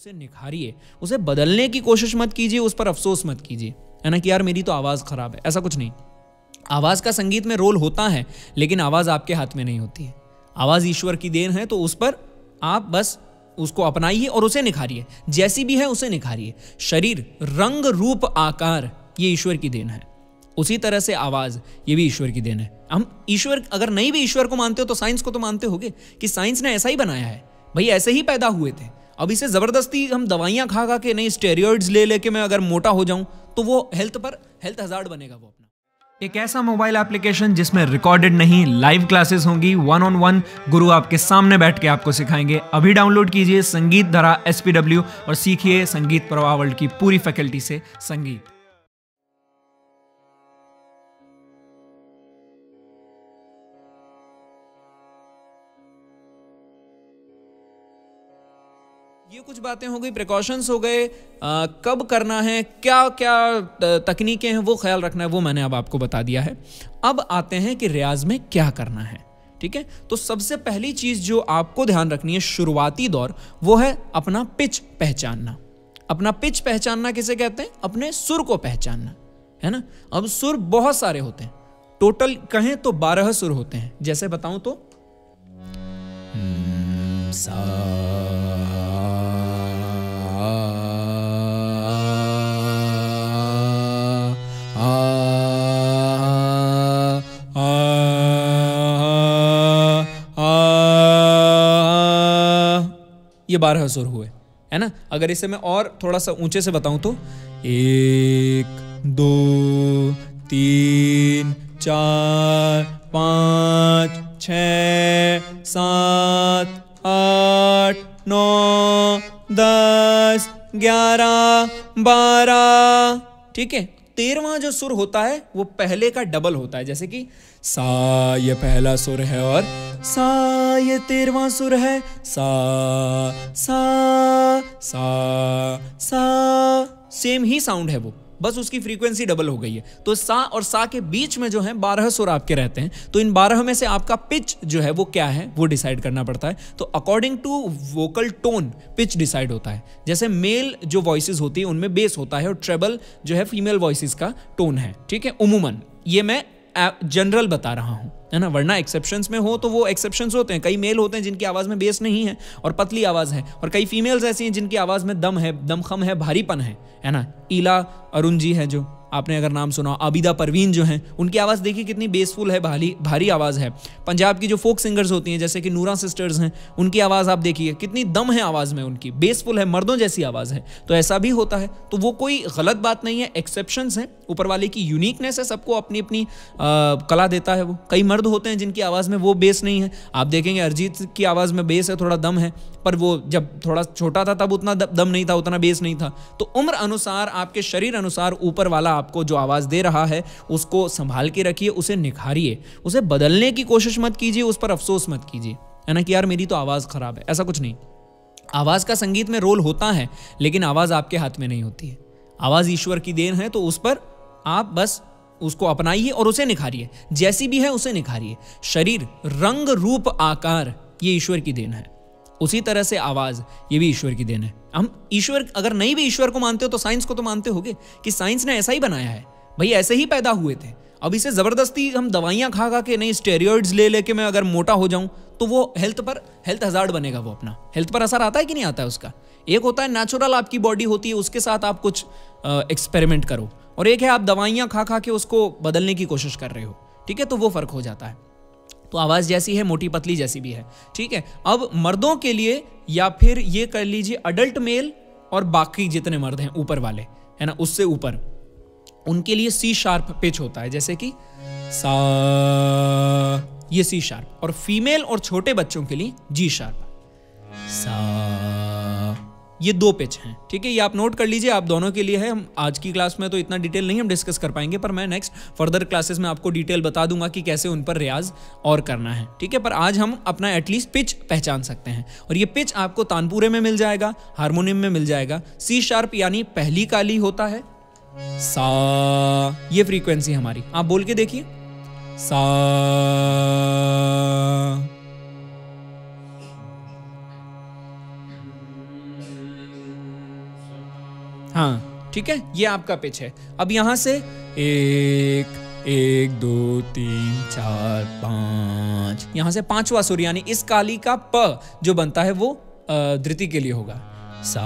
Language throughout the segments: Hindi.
उसे निखारिए, उसे बदलने की कोशिश मत कीजिए, उस पर अफसोस मत कीजिए। है ना कि यार मेरी तो आवाज़ ख़राब है, ऐसा कुछ नहीं। आवाज़ का संगीत में रोल होता है, लेकिन आवाज़ आपके हाथ में नहीं होती है। आवाज़ ईश्वर की देन है तो उस पर आप बस उसको अपनाइए और उसे निखारिए। जैसी भी है, उसे निखारिए। शरीर, रंग रूप आकार, ये ईश्वर की देन है। उसी तरह से आवाज़, ये भी ईश्वर की देन है। हम ईश्वर, अगर नहीं भी ईश्वर को मानते हो तो साइंस को तो मानते होगे कि साइंस ने ऐसा ही बनाया है। भाई ऐसे ही पैदा हुए थे। अब इसे ज़बरदस्ती हम दवाइयाँ खा खा के नहीं स्टेरियड्स ले लेके मैं अगर मोटा हो जाऊँ तो वो हेल्थ पर हेल्थ हजार्ड बनेगा वो अपना। एक ऐसा मोबाइल एप्लीकेशन जिसमें रिकॉर्डेड नहीं लाइव क्लासेस होंगी वन ऑन वन गुरु आपके सामने बैठ के आपको सिखाएँगे। अभी डाउनलोड कीजिए संगीत धरा SPW और सीखिए संगीत प्रवाह वर्ल्ड की पूरी फैकल्टी से संगीत। ये कुछ बातें हो गई प्रिकॉशंस हो गए कब करना है क्या क्या तकनीकें हैं वो ख्याल रखना है वो मैंने अब आपको बता दिया है। अब आते हैं कि रियाज में क्या करना है ठीक है? तो सबसे पहली चीज़ जो आपको ध्यान रखनी है शुरुआती दौर वो है अपना पिच पहचानना। अपना पिच पहचानना किसे कहते हैं? अपने सुर को पहचानना है ना? अब सुर बहुत सारे होते हैं। टोटल कहें तो बारह सुर होते हैं। जैसे बताऊँ तो हम्म, सा ये बारह सुर हुए, है ना? अगर इसे मैं और थोड़ा सा ऊँचे से बताऊँ तो एक, दो, तीन, चार, पाँच, छ, सात, आठ, नौ, दस, ग्यारह, बारह, ठीक है? तेरवा जो सुर होता है, वो पहले का डबल होता है। जैसे कि सा ये पहला सुर है और सा ये तेरवा सुर है। सा सा सा सा सेम ही साउंड है वो। बस उसकी फ्रीक्वेंसी डबल हो गई है। तो सा और सा के बीच में जो है, बारह सुर आपके रहते हैं। तो इन बारह में से आपका पिच जो है, वो क्या है? वो डिसाइड करना पड़ता है। तो according to vocal tone pitch decide होता है। जैसे मेल जो वॉइस होती है, उनमें बेस होता है और ट्रेबल जो है फीमेल वॉइसिस का टोन है। ठीक है? उमूमन। ये मैं जनरल बता रहा हूँ, है ना? वरना एक्सेप्शंस में हो तो वो एक्सेप्शंस होते हैं। कई मेल होते हैं जिनकी आवाज़ में बेस नहीं है और पतली आवाज़ है। और कई फीमेल्स ऐसी हैं जिनकी आवाज़ में दम है, दमखम है, भारीपन है है ना? ईला, अरुण जी है जो। आपने अगर नाम सुना आबिदा परवीन जो हैं, उनकी आवाज़ देखिए कितनी बेसफुल है, भारी भारी आवाज़ है। पंजाब की जो फोक सिंगर्स होती हैं, जैसे कि नूरा सिस्टर्स हैं, उनकी आवाज़ आप देखिए, कितनी दम है आवाज़ में उनकी। बेसफुल है, मर्दों जैसी आवाज़ है। तो ऐसा भी होता है तो वो कोई गलत बात नहीं है एक्सेप्शन हैं। ऊपर वाले की यूनिकनेस है, सबको अपनी अपनी कला देता है वो। कई मर्द होते हैं जिनकी आवाज़ में वो बेस नहीं है। आप देखेंगे अरिजीत की आवाज़ में बेस है, थोड़ा दम है, पर वो जब थोड़ा छोटा था, तब उतना दम नहीं था, उतना बेस नहीं था। तो उम्र अनुसार, आपके शरीर अनुसार ऊपर वाला आपको जो आवाज़ दे रहा है, उसको संभाल के रखिए, उसे निखारिए। उसे बदलने की कोशिश मत कीजिए, उस पर अफसोस मत कीजिए। है ना कि यार, मेरी तो आवाज़ ख़राब है, ऐसा कुछ नहीं। आवाज़ का संगीत में रोल होता है, लेकिन आवाज़ आपके हाथ में नहीं होती है। आवाज़ ईश्वर की देन है तो उस पर आप बस उसको अपनाइए और उसे निखारिए। जैसी भी है उसे निखारिए। शरीर, रंग रूप, आकार, ये ईश्वर की देन है। उसी तरह से आवाज़, ये भी ईश्वर की देन है। हम ईश्वर, अगर नहीं भी ईश्वर को मानते हो तो साइंस को तो मानते होगे कि साइंस ने ऐसा ही बनाया है। भाई, ऐसे ही पैदा हुए थे। अब इसे ज़बरदस्ती हम दवाइयाँ खा खा के नहीं स्टेरियड्स ले लेके मैं अगर मोटा हो जाऊँ तो वो हेल्थ पर हेल्थ हजार्ड बनेगा वो अपना। हेल्थ पर असर आता है कि नहीं आता है उसका? एक होता है नेचुरल आपकी बॉडी होती है, उसके साथ आप कुछ एक्सपेरिमेंट करो। और एक है आप दवाइयाँ खा खा के उसको बदलने की कोशिश कर रहे हो, ठीक है? तो वो फ़र्क हो जाता है। तो आवाज़ जैसी है, मोटी पतली जैसी भी है, ठीक है? अब मर्दों के लिए या फिर ये कर लीजिए अडल्ट मेल और बाकी जितने मर्द हैं, ऊपर वाले, है ना? उससे ऊपर, उनके लिए सी शार्प पिच होता है, जैसे कि सा, ये सी शार्प और फीमेल और छोटे बच्चों के लिए जी शार्प सा ये दो पिच हैं, ठीक है? ये आप नोट कर लीजिए, आप दोनों के लिए है। हम आज की क्लास में तो इतना डिटेल नहीं, हम डिस्कस कर पाएँगे, पर मैं नेक्स्ट फर्दर क्लासेस में आपको डिटेल बता दूँगा कि कैसे उन पर रियाज और करना है, ठीक है? पर आज हम अपना एटलीस्ट पिच पहचान सकते हैं। और ये पिच आपको तानपुरे में मिल जाएगा हारमोनियम में मिल जाएगा। सी शार्प यानी पहली काली होता है। सा, ये फ्रीक्वेंसी हमारी। आप बोल के देखिए। सा हाँ ठीक है? ये आपका पिच है। अब यहाँ से एक एक दो तीन चार पाँच यहाँ से पांचवा सुर यानी इस काली का प जो बनता है वो धृति के लिए होगा। सा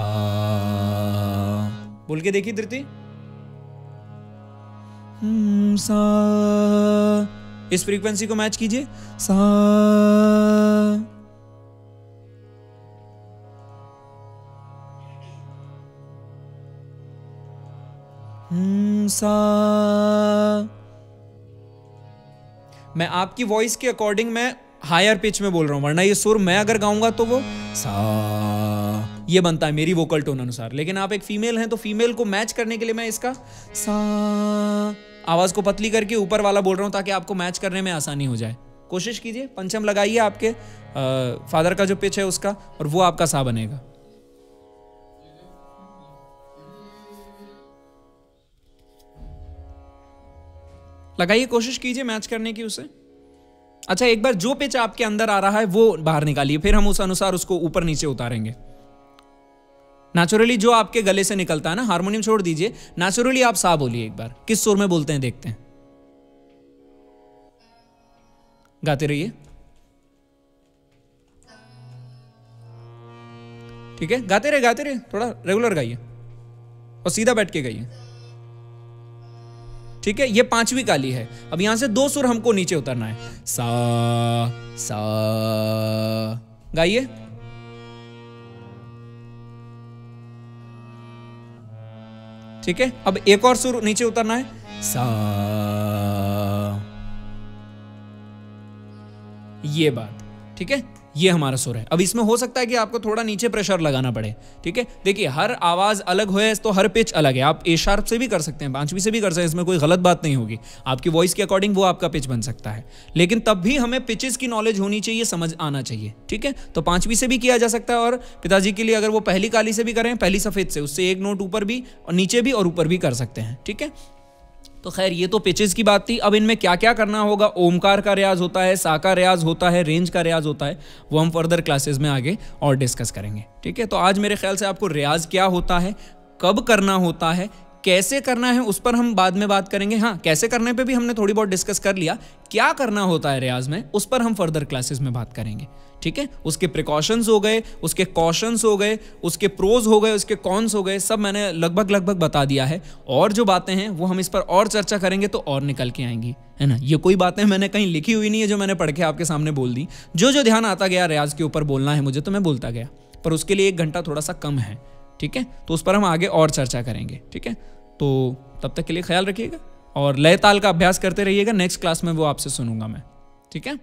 बोल के देखिए धृति। हम्म, सा इस फ्रीक्वेंसी को मैच कीजिए। सा सा मैं आपकी वॉइस के अकॉर्डिंग मैं हायर पिच में बोल रहा हूँ वरना ये सुर मैं अगर गाऊँगा तो वो सा ये बनता है मेरी वोकल टोन अनुसार। लेकिन आप एक फीमेल हैं तो फीमेल को मैच करने के लिए मैं इसका सा आवाज़ को पतली करके ऊपर वाला बोल रहा हूँ ताकि आपको मैच करने में आसानी हो जाए। कोशिश कीजिए पंचम लगाइए आपके आ, फादर का जो पिच है उसका और वो आपका सा बनेगा। लगाइए, कोशिश कीजिए मैच करने की उसे। अच्छा एक बार जो पिच आपके अंदर आ रहा है, वो बाहर निकालिए, फिर हम उस अनुसार उसको ऊपर नीचे उतारेंगे। नेचुरली जो आपके गले से निकलता है ना, हारमोनियम छोड़ दीजिए। नेचुरली आप सा बोलिए एक बार। किस सुर में बोलते हैं, देखते हैं। गाते रहिए। ठीक है? गाते रहे गाते रहे थोड़ा रेगुलर गाइए। और सीधा बैठ के गाइए। ठीक है, ये पांचवी काली है। अब यहाँ से दो सुर हमको नीचे उतरना है। सा सा, गाइए। ठीक है, अब एक और सुर नीचे उतरना है। सा, ये बात। ठीक है? ये हमारा सुर है। अब इसमें हो सकता है कि आपको थोड़ा नीचे प्रेशर लगाना पड़े, ठीक है? देखिए, हर आवाज़ अलग हो तो हर पिच अलग है। आप ए शार्प से भी कर सकते हैं, पांचवी से भी कर सकते हैं, इसमें कोई गलत बात नहीं होगी। आपकी वॉइस के अकॉर्डिंग वो आपका पिच बन सकता है। लेकिन तब भी हमें पिचेस की नॉलेज होनी चाहिए, समझ आना चाहिए, ठीक है? तो पांचवी से भी किया जा सकता है और पिताजी के लिए अगर वो पहली काली से भी करें, पहली सफ़ेद से, उससे एक नोट ऊपर भी और नीचे भी और ऊपर भी कर सकते हैं, ठीक है? तो खैर, ये तो पिचेस की बात थी। अब इनमें क्या क्या करना होगा? ओमकार का रियाज होता है सा का रियाज होता है, रेंज का रियाज होता है। वो हम फर्दर क्लासेस में आगे और डिस्कस करेंगे। ठीक है? तो आज मेरे ख्याल से आपको रियाज क्या होता है, कब करना होता है कैसे करना है उस पर हम बाद में बात करेंगे। हाँ कैसे करने पे भी हमने थोड़ी बहुत डिस्कस कर लिया। क्या करना होता है रियाज में, उस पर हम फर्दर क्लासेस में बात करेंगे। ठीक है? उसके प्रिकॉशंस हो गए, उसके कॉशंस हो गए, उसके प्रोज हो गए, उसके कॉन्स हो गए, सब मैंने लगभग लगभग बता दिया है। और जो बातें हैं, वो हम इस पर और चर्चा करेंगे तो और निकल के आएँगी। है ना? ये कोई बातें मैंने कहीं लिखी हुई नहीं है जो मैंने पढ़ के आपके सामने बोल दी। जो जो ध्यान आता गया रियाज के ऊपर बोलना है मुझे तो मैं बोलता गया। पर उसके लिए एक घंटा थोड़ा सा कम है। ठीक है? तो उस पर हम आगे और चर्चा करेंगे, ठीक है? तो तब तक के लिए ख्याल रखिएगा और लय ताल का अभ्यास करते रहिएगा। नेक्स्ट क्लास में वो आपसे सुनूँगा मैं, ठीक है?